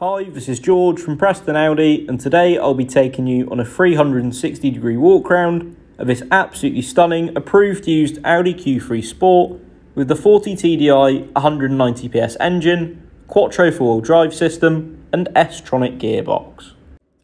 Hi, this is George from Preston Audi, and today I'll be taking you on a 360 degree walk round of this absolutely stunning approved used Audi Q3 Sport with the 40 TDI 190 PS engine, Quattro four wheel drive system, and S-Tronic gearbox.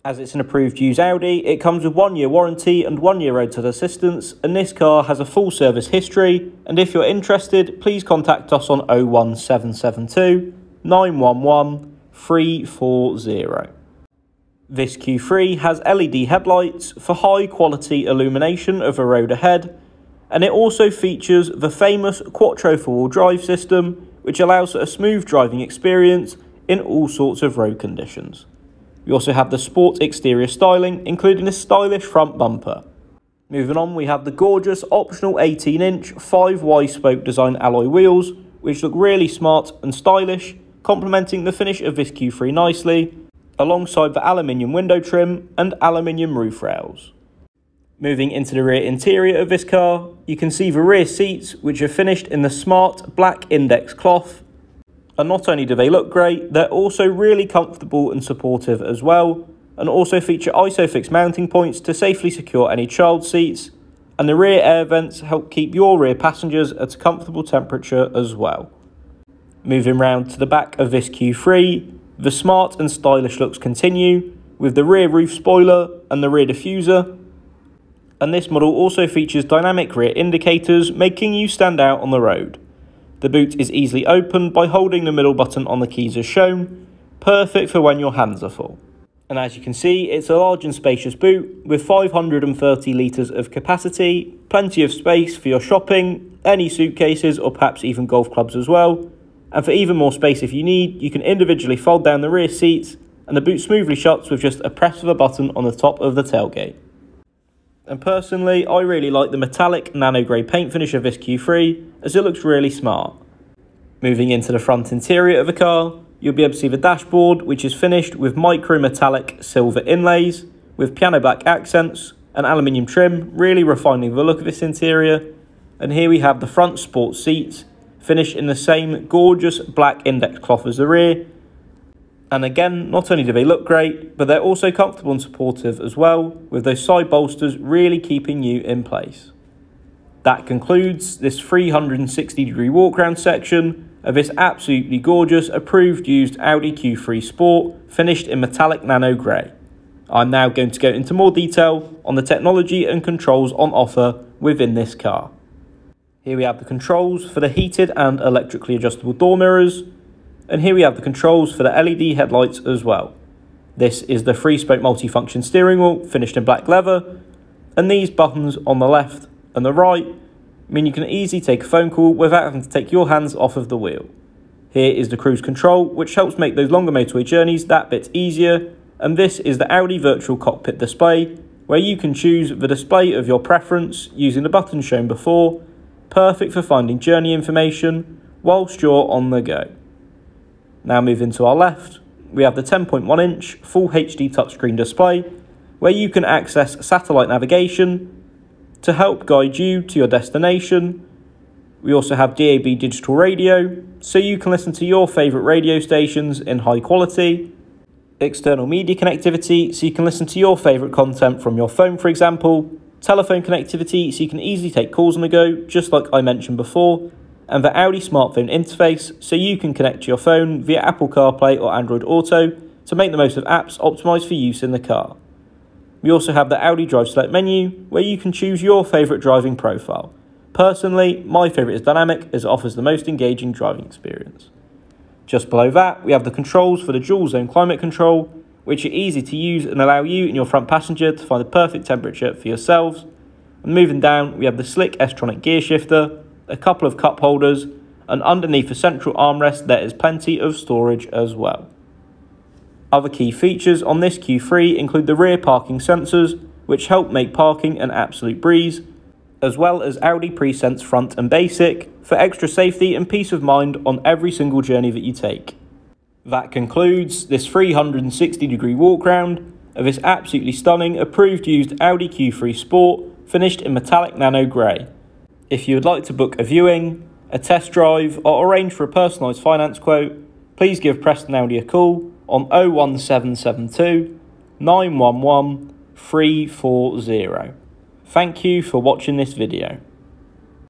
As it's an approved used Audi, it comes with one year warranty and one year roadside assistance, and this car has a full service history. And if you're interested, please contact us on 01772 911 340. This Q3 has LED headlights for high quality illumination of the road ahead, and it also features the famous Quattro four-wheel drive system, which allows for a smooth driving experience in all sorts of road conditions. We also have the sport exterior styling, including a stylish front bumper. Moving on, we have the gorgeous optional 18-inch 5Y spoke design alloy wheels, which look really smart and stylish, complementing the finish of this Q3 nicely, alongside the aluminium window trim and aluminium roof rails. Moving into the rear interior of this car, you can see the rear seats which are finished in the smart black index cloth. And not only do they look great, they're also really comfortable and supportive as well, and also feature ISOFIX mounting points to safely secure any child seats, and the rear air vents help keep your rear passengers at a comfortable temperature as well. Moving round to the back of this Q3, the smart and stylish looks continue with the rear roof spoiler and the rear diffuser. And this model also features dynamic rear indicators, making you stand out on the road. The boot is easily opened by holding the middle button on the keys as shown, perfect for when your hands are full. And as you can see, it's a large and spacious boot with 530 litres of capacity, plenty of space for your shopping, any suitcases or perhaps even golf clubs as well, and for even more space if you need, you can individually fold down the rear seats and the boot smoothly shuts with just a press of a button on the top of the tailgate. And personally, I really like the metallic nano grey paint finish of this Q3 as it looks really smart. Moving into the front interior of the car, you'll be able to see the dashboard which is finished with micro metallic silver inlays with piano black accents and aluminium trim, really refining the look of this interior. And here we have the front sport seats finished in the same gorgeous black index cloth as the rear. And again, not only do they look great, but they're also comfortable and supportive as well, with those side bolsters really keeping you in place. That concludes this 360 degree walk around section of this absolutely gorgeous approved used Audi Q3 Sport finished in metallic nano grey. I'm now going to go into more detail on the technology and controls on offer within this car. Here we have the controls for the heated and electrically adjustable door mirrors. And here we have the controls for the LED headlights as well. This is the three-spoke multifunction steering wheel finished in black leather. And these buttons on the left and the right mean you can easily take a phone call without having to take your hands off of the wheel. Here is the cruise control, which helps make those longer motorway journeys that bit easier. And this is the Audi Virtual Cockpit Display, where you can choose the display of your preference using the buttons shown before perfect for finding journey information whilst you're on the go. Now moving to our left, we have the 10.1 inch Full HD touchscreen display where you can access satellite navigation to help guide you to your destination. We also have DAB digital radio so you can listen to your favourite radio stations in high quality. External media connectivity so you can listen to your favourite content from your phone, for example, telephone connectivity so you can easily take calls on the go, just like I mentioned before, and the Audi smartphone interface so you can connect to your phone via Apple CarPlay or Android Auto to make the most of apps optimized for use in the car. We also have the Audi Drive Select menu where you can choose your favourite driving profile. Personally, my favourite is Dynamic as it offers the most engaging driving experience. Just below that, we have the controls for the dual zone climate control which are easy to use and allow you and your front passenger to find the perfect temperature for yourselves. And moving down, we have the slick S-Tronic gear shifter, a couple of cup holders, and underneath the central armrest there is plenty of storage as well. Other key features on this Q3 include the rear parking sensors, which help make parking an absolute breeze, as well as Audi pre sense Front and Basic for extra safety and peace of mind on every single journey that you take. That concludes this 360 degree walk round of this absolutely stunning approved used Audi Q3 Sport finished in metallic nano grey. If you would like to book a viewing, a test drive or arrange for a personalised finance quote, please give Preston Audi a call on 01772 911 340. Thank you for watching this video.